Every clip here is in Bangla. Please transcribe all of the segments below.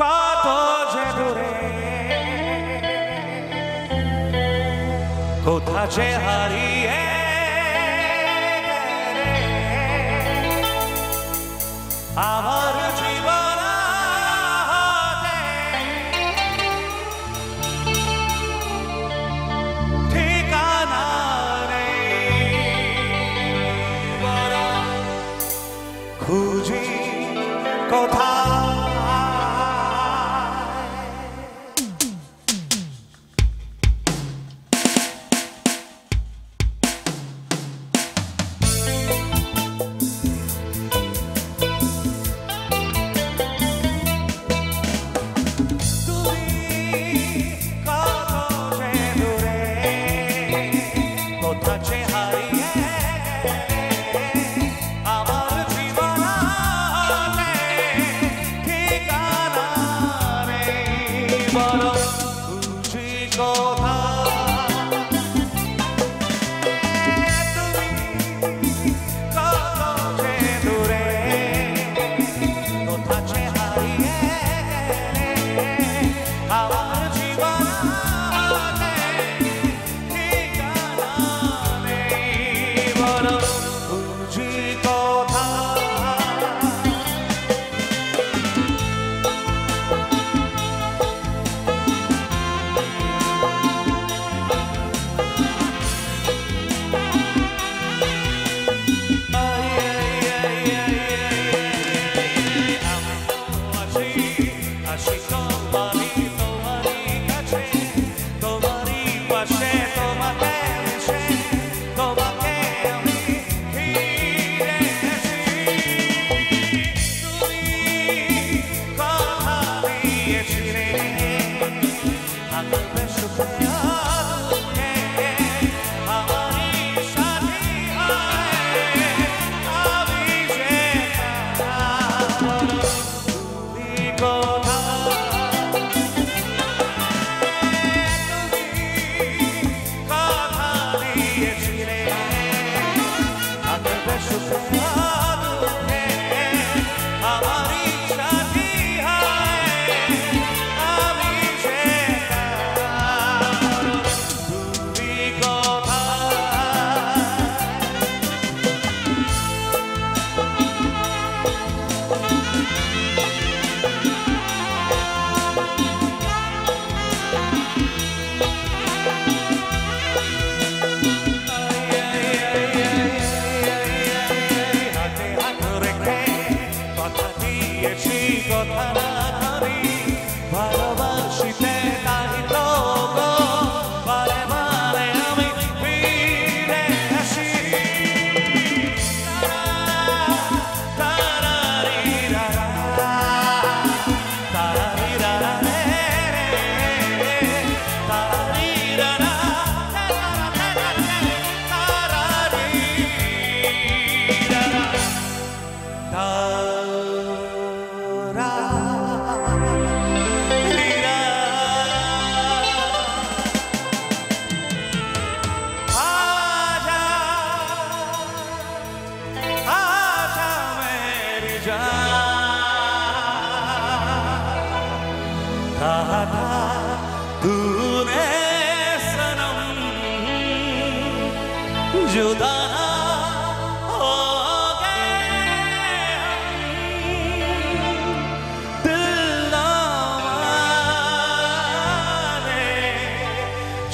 কত যে দূরে। কোথা যে হারিয়ে আমার জীবন ঠিকানা খুঁজি কোথা Bye. Judah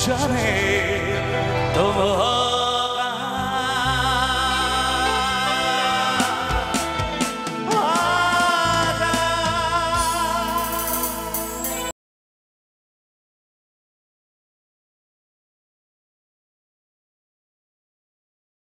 Johnny, the